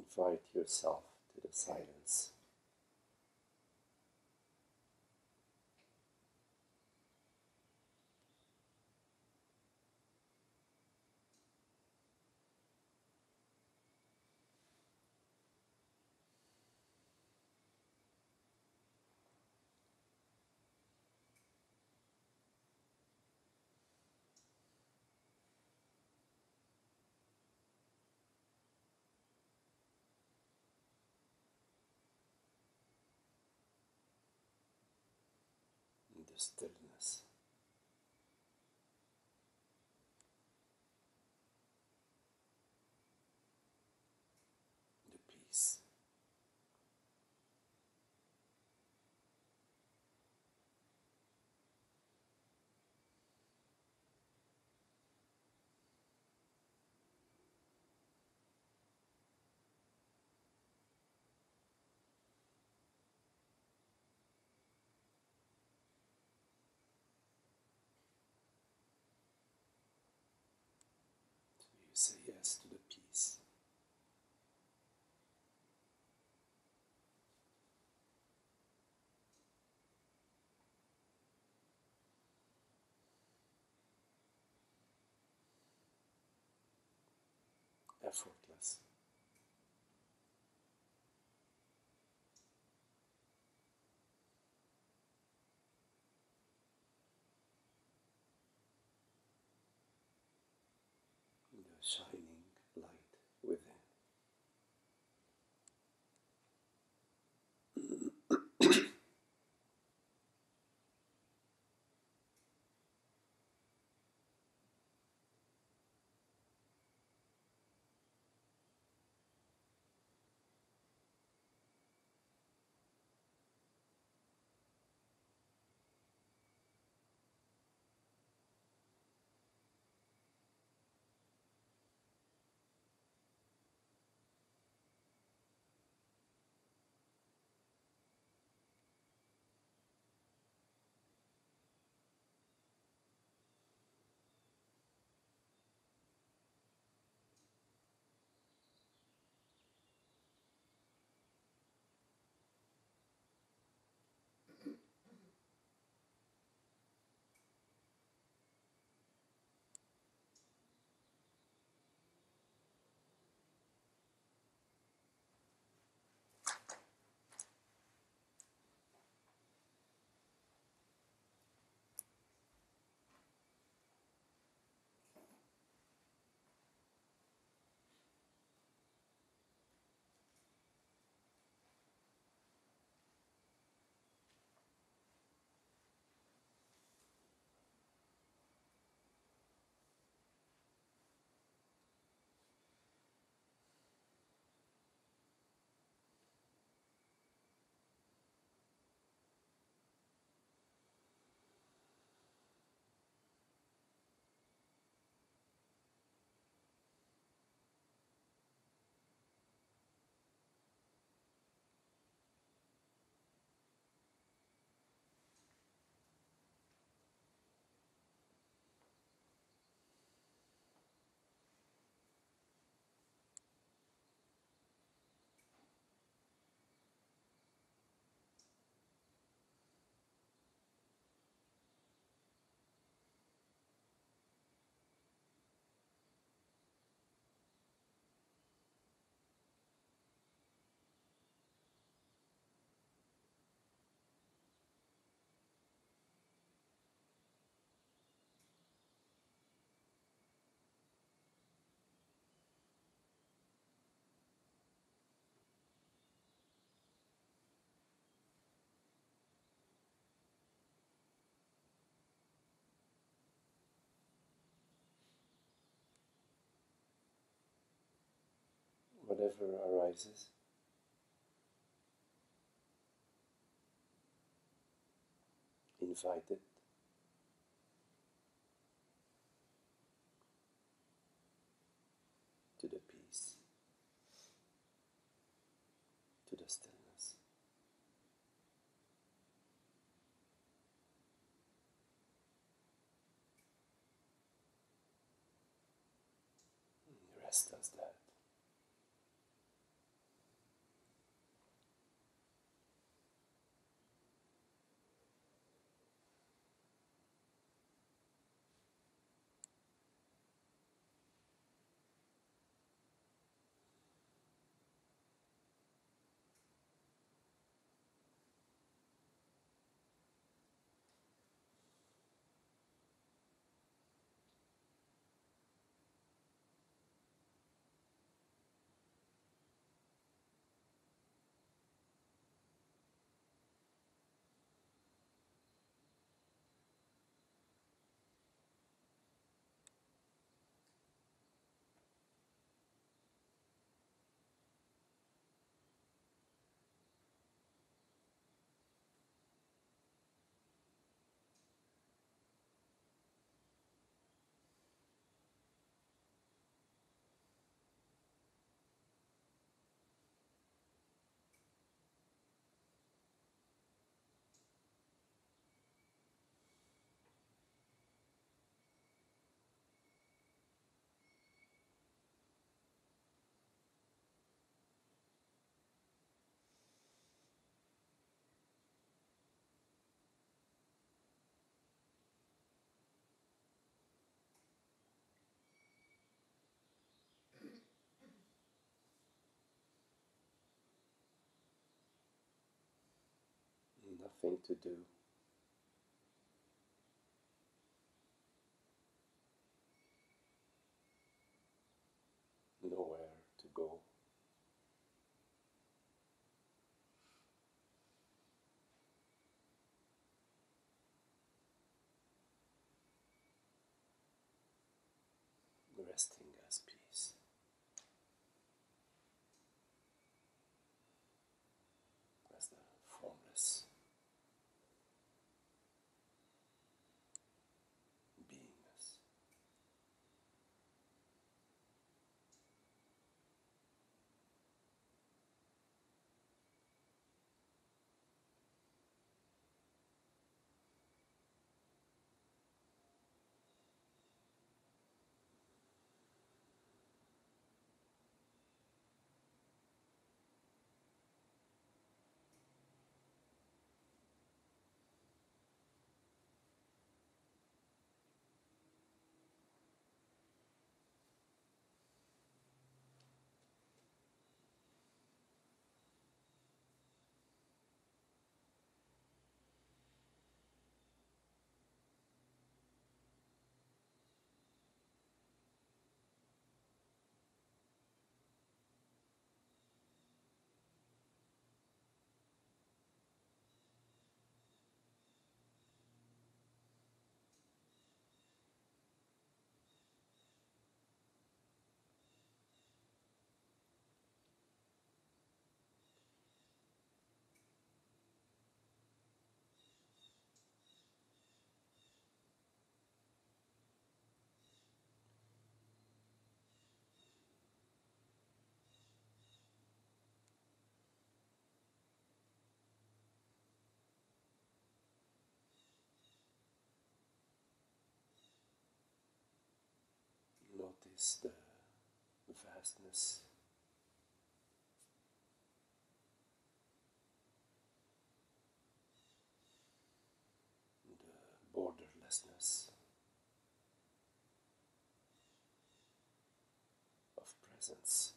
invite yourself to the silence. In the stillness. The peace. So you say yes to the peace. Effortless. the whatever arises. Invite it. To the peace, to the stillness. Rest as that. Nothing to do. Nowhere to go. Resting as peace. Notice uh, the vastness. The uh, borderlessness of presence.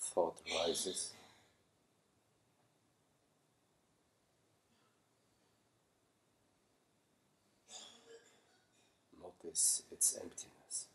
Thought arises, notice its emptiness.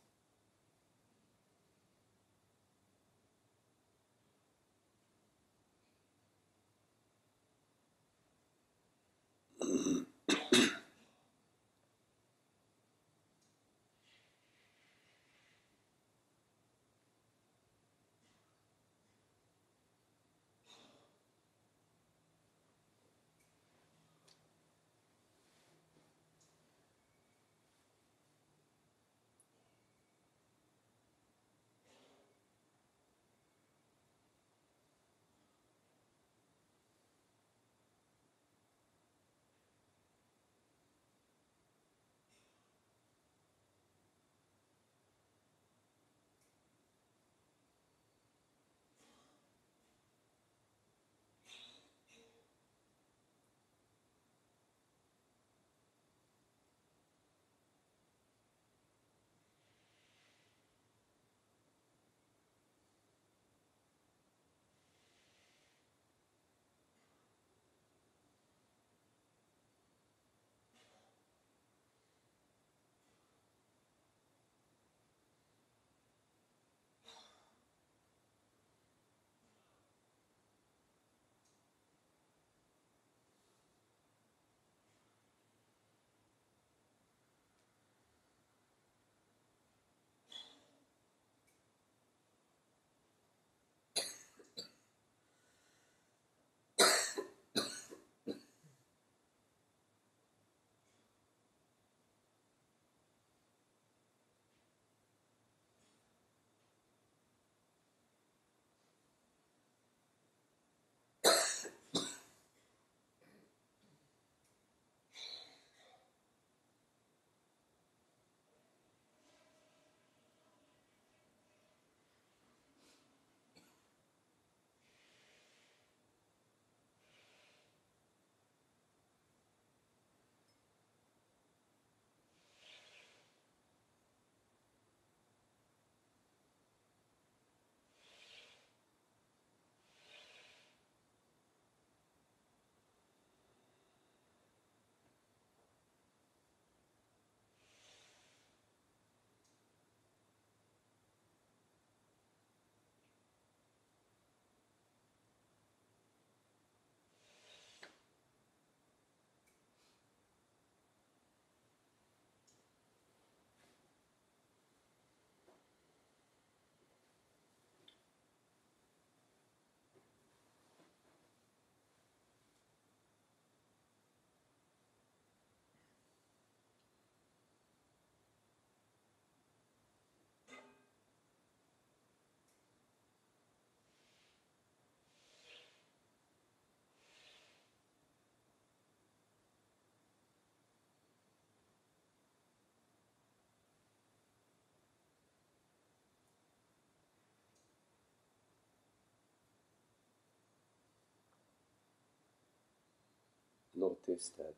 Notice that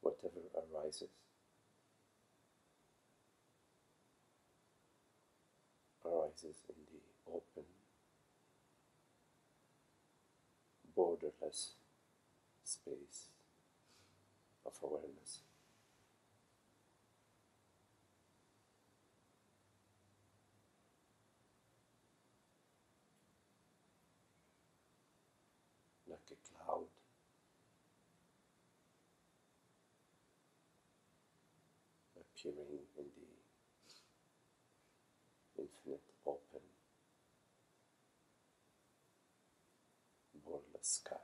whatever arises arises in the open, borderless space of awareness. Like a cloud appearing in the infinite open, borderless sky.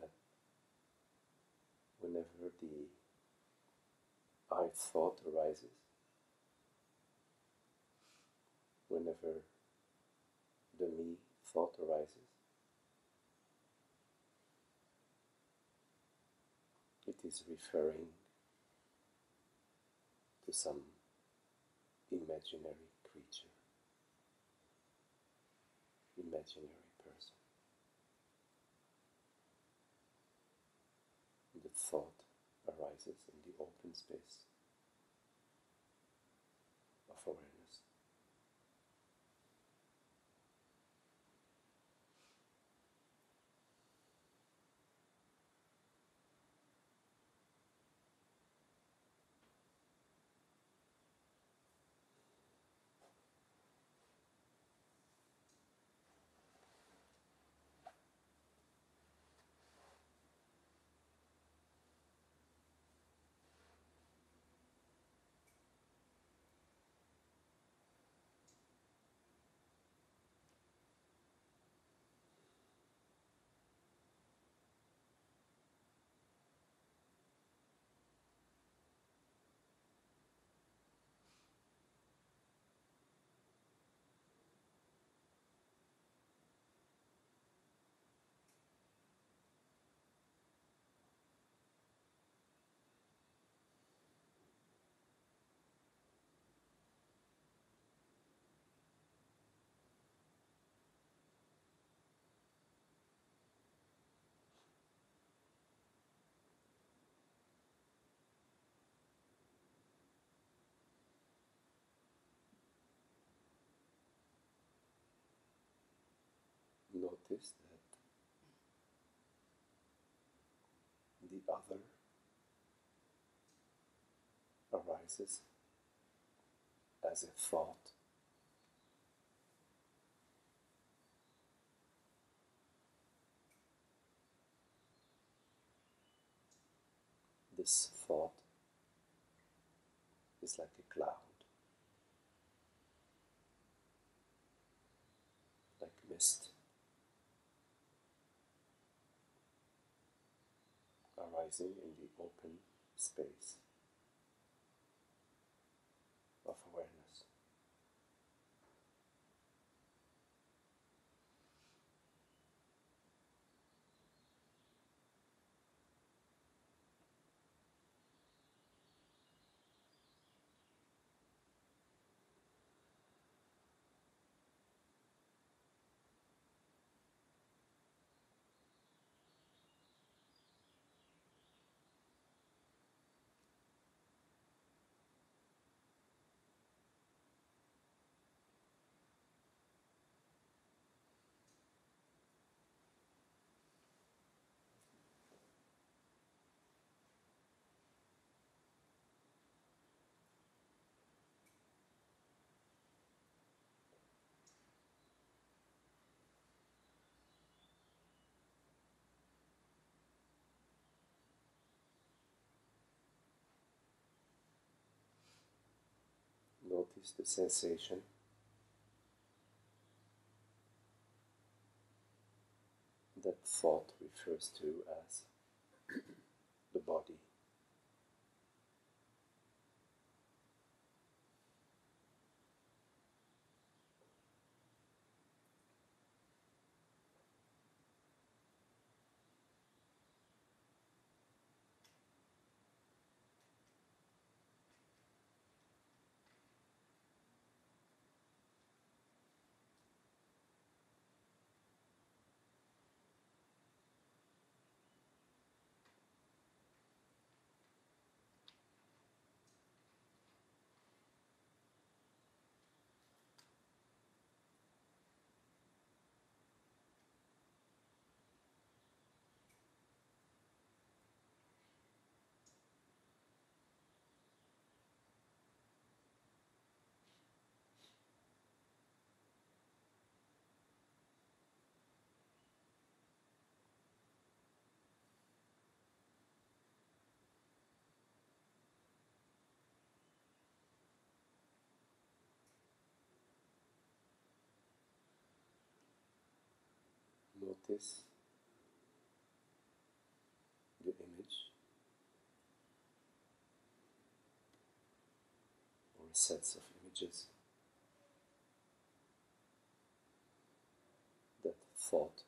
That whenever the I thought arises, whenever the me thought arises, it is referring to some imaginary creature, imaginary person. The thought arises in the open space of awareness. Notice that the other arises as a thought. This thought is like a cloud, like mist in the open space of awareness. Notice the sensation. That thought refers to as the body. practice the image or a sense of images that thought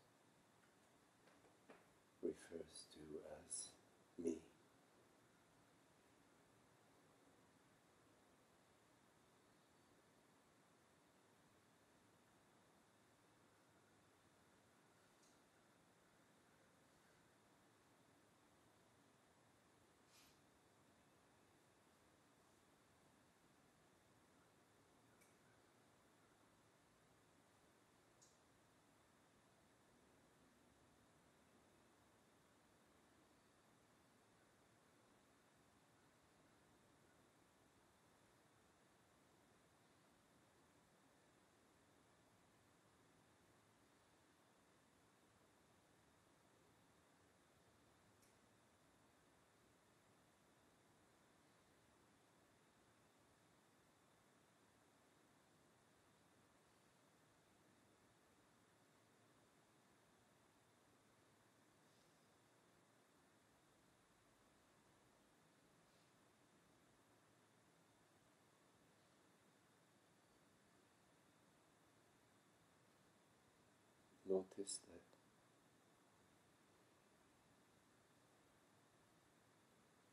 Notice that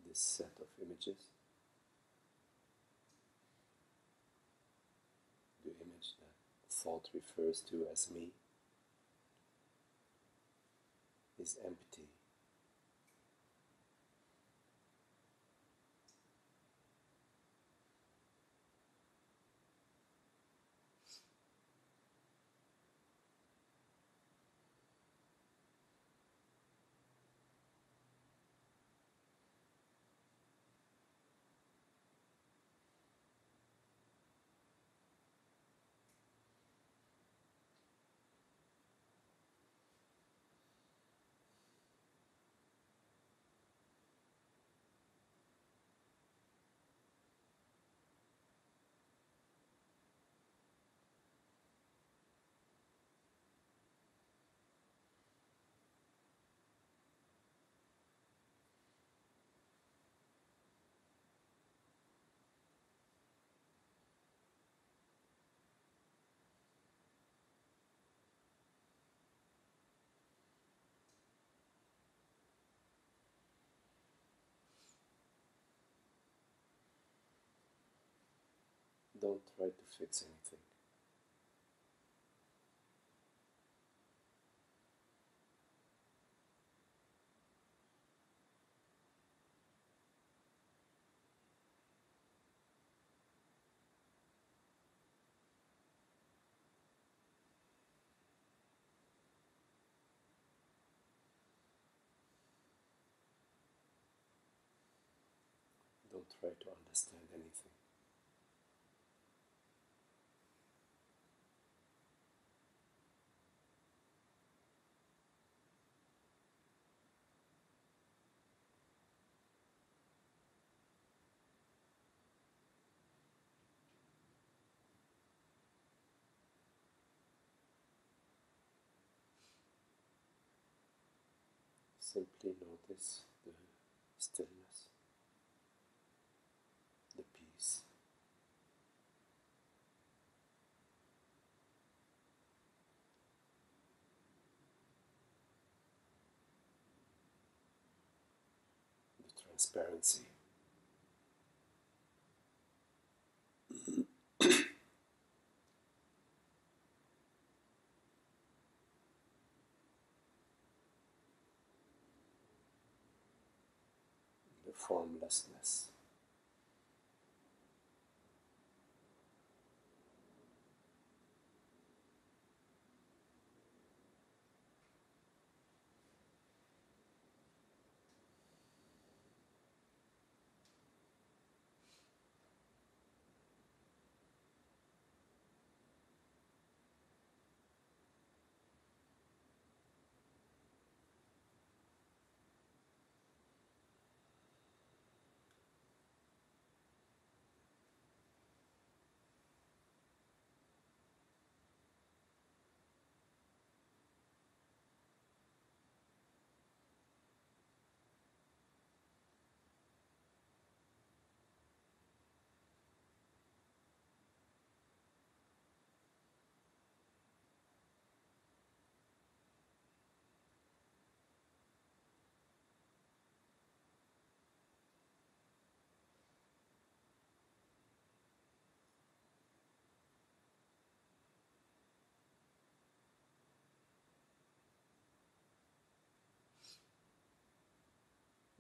this set of images, the image that thought refers to as me, is empty. Don't try to fix anything. Don't try to understand anything. Simply notice the stillness, the peace. The transparency. Formlessness.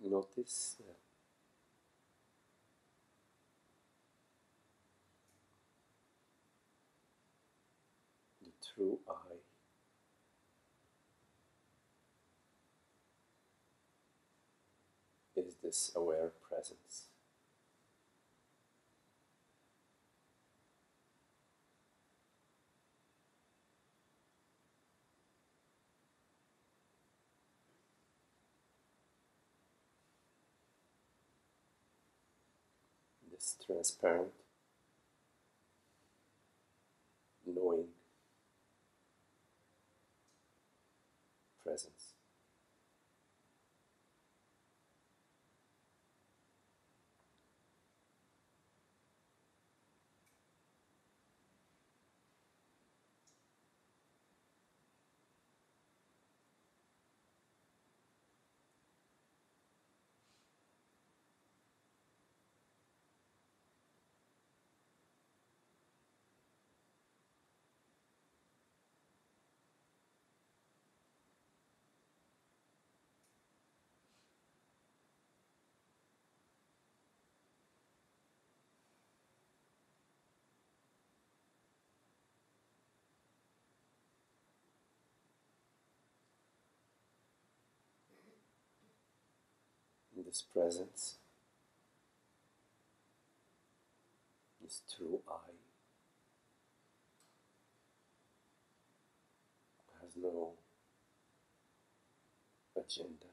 Notice the true I is this aware presence. This transparent, knowing presence. In this presence, this true I has no agenda,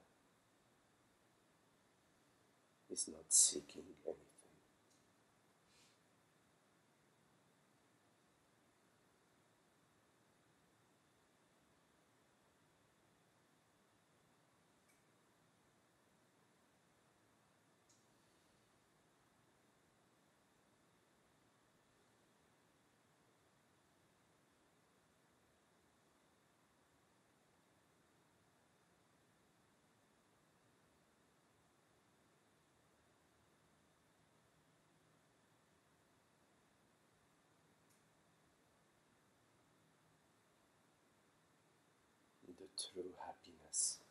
is not seeking true happiness.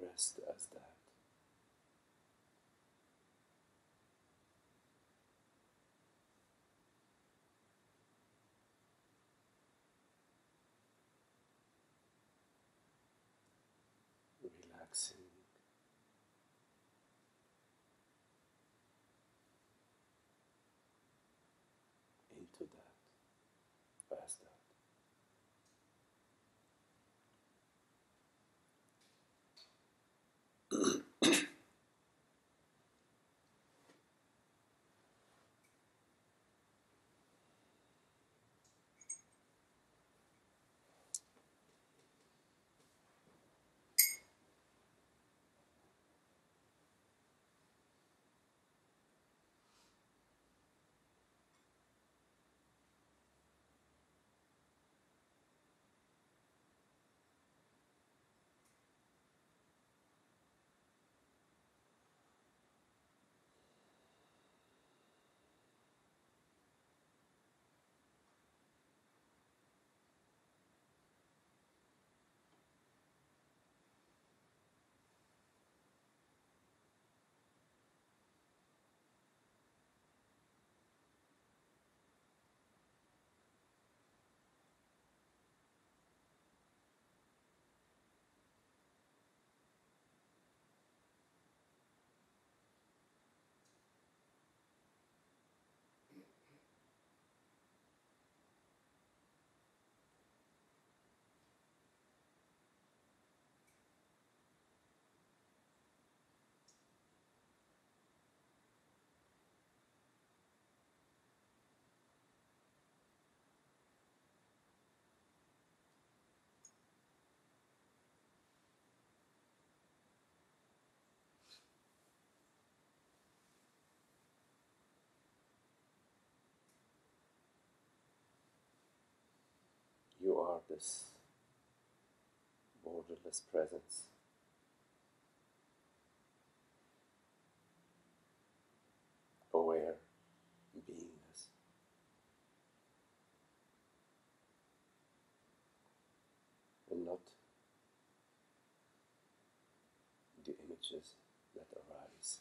Rest as that. Relaxing are this borderless presence. Aware beingness. And not the images that arise.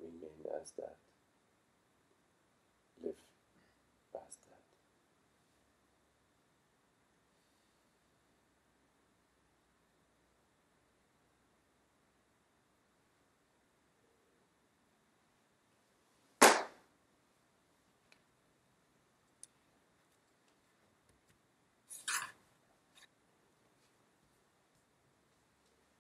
Remain as that.